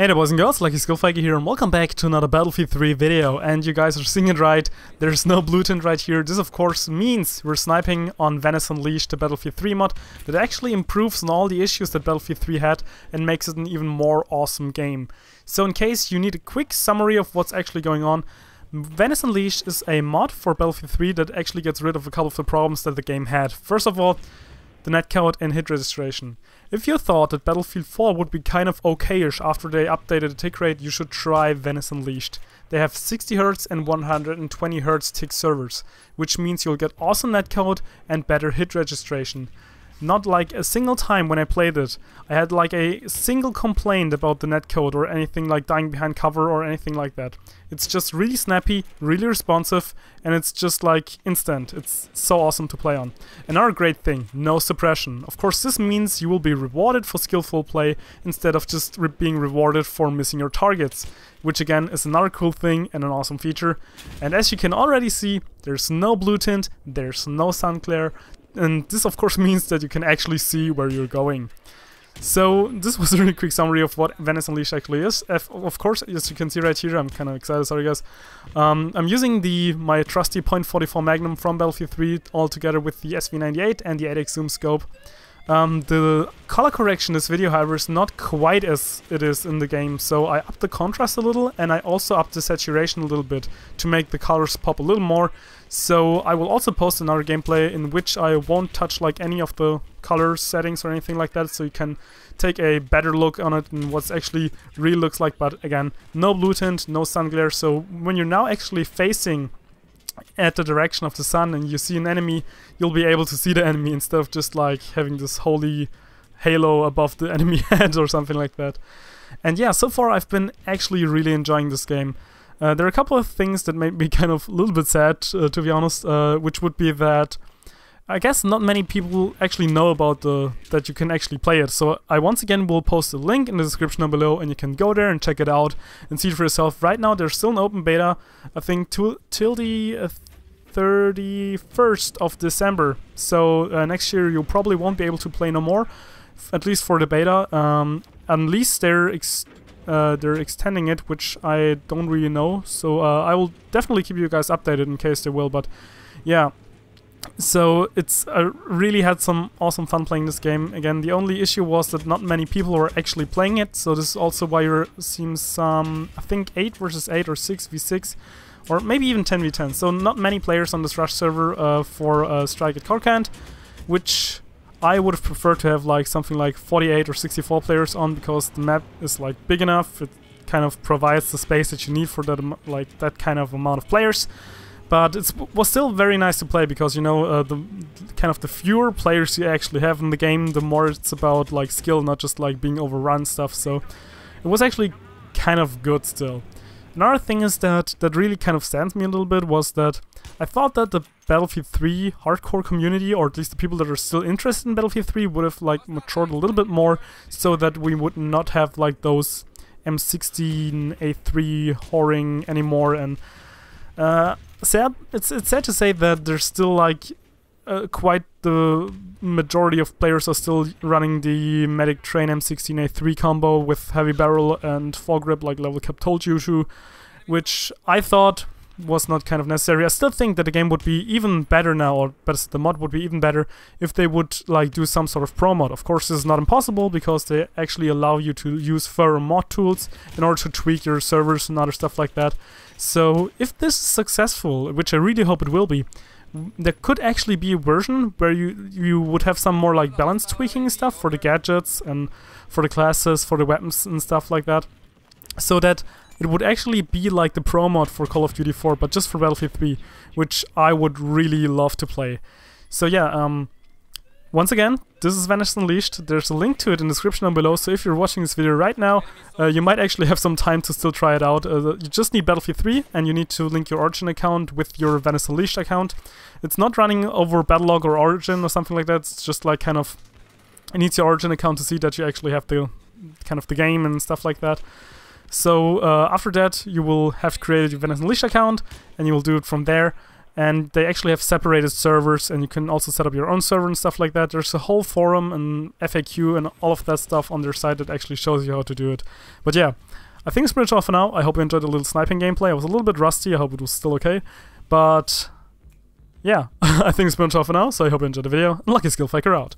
Hey there boys and girls, Lucky Skillfaker here and welcome back to another Battlefield 3 video and you guys are seeing it right, there's no blue tint right here. This of course means we're sniping on Venice Unleashed, the Battlefield 3 mod that actually improves on all the issues that Battlefield 3 had and makes it an even more awesome game. So in case you need a quick summary of what's actually going on, Venice Unleashed is a mod for Battlefield 3 that actually gets rid of a couple of the problems that the game had. First of all, the netcode and hit registration. If you thought that Battlefield 4 would be kind of okayish after they updated the tick rate, you should try Venice Unleashed. They have 60Hz and 120Hz tick servers, which means you'll get awesome netcode and better hit registration. Not like a single time when I played it, I had like a single complaint about the netcode or anything like dying behind cover or anything like that. It's just really snappy, really responsive, and it's just like instant. It's so awesome to play on. Another great thing, no suppression. Of course this means you will be rewarded for skillful play instead of just re being rewarded for missing your targets, which again is another cool thing and an awesome feature. And as you can already see, there's no blue tint, there's no sun glare, and this of course means that you can actually see where you're going. So this was a really quick summary of what Venice Unleashed actually is. F of course, as you can see right here, I'm kind of excited, sorry guys. Um, I'm using the my trusty .44 Magnum from Battlefield 3 all together with the SV98 and the 8x zoom scope. Um, the color correction in this video, however, is not quite as it is in the game, so I upped the contrast a little and I also upped the saturation a little bit to make the colors pop a little more. So I will also post another gameplay in which I won't touch like any of the color settings or anything like that, so you can take a better look on it and what's actually really looks like. But again, no blue tint, no sun glare, so when you're now actually facing at the direction of the sun and you see an enemy, you'll be able to see the enemy instead of just like having this holy halo above the enemy head or something like that. And yeah, so far I've been actually really enjoying this game. Uh, there are a couple of things that made me kind of a little bit sad, uh, to be honest, uh, which would be that I guess not many people actually know about the that you can actually play it. So I once again will post a link in the description down below and you can go there and check it out and see it for yourself. Right now there's still an open beta, I think till, till the 31st uh, of December. So uh, next year you probably won't be able to play no more, at least for the beta, um, unless they're ex uh, they're extending it, which I don't really know. So uh, I will definitely keep you guys updated in case they will. But yeah, so it's I really had some awesome fun playing this game. Again, the only issue was that not many people were actually playing it, so this is also why you seeing some, I think 8 versus 8 or 6 v 6 or maybe even 10 v 10. So not many players on this Rush server uh, for uh, Strike at Karkand, which I would have preferred to have like something like 48 or 64 players on because the map is like big enough. It kind of provides the space that you need for that like that kind of amount of players. But it was still very nice to play because, you know, uh, the kind of the fewer players you actually have in the game, the more it's about, like, skill, not just, like, being overrun stuff. So it was actually kind of good still. Another thing is that that really kind of stands me a little bit was that I thought that the Battlefield 3 hardcore community, or at least the people that are still interested in Battlefield 3, would have like matured a little bit more, so that we would not have like those M16 A3 whoring anymore. And uh, sad. It's it's sad to say that there's still like uh, quite the majority of players are still running the Medic Train M16A3 combo with heavy barrel and foregrip like LevelCap told you to, which I thought was not kind of necessary. I still think that the game would be even better now, or but the mod would be even better if they would like do some sort of pro mod. Of course, this is not impossible because they actually allow you to use further mod tools in order to tweak your servers and other stuff like that. So if this is successful, which I really hope it will be, there could actually be a version where you you would have some more like balance tweaking stuff for the gadgets and for the classes, for the weapons and stuff like that. So that it would actually be like the pro mod for Call of Duty 4, but just for Battlefield 3, which I would really love to play. So yeah, um, once again, this is Venice Unleashed. There's a link to it in the description down below, so if you're watching this video right now, uh, you might actually have some time to still try it out. Uh, you just need Battlefield 3, and you need to link your Origin account with your Venice Unleashed account. It's not running over Battlelog or Origin or something like that, it's just like kind of... It needs your Origin account to see that you actually have the kind of the game and stuff like that. So uh, after that, you will have created your Venice Unleashed account, and you will do it from there. and they actually have separated servers and you can also set up your own server and stuff like that. There's a whole forum and faq and all of that stuff on their site that actually shows you how to do it. But yeah i think it's pretty much all for now. I hope you enjoyed the little sniping gameplay. I was a little bit rusty. I hope it was still okay. But yeah i think it's pretty much all for now. So i hope you enjoyed the video and lucky skill faker out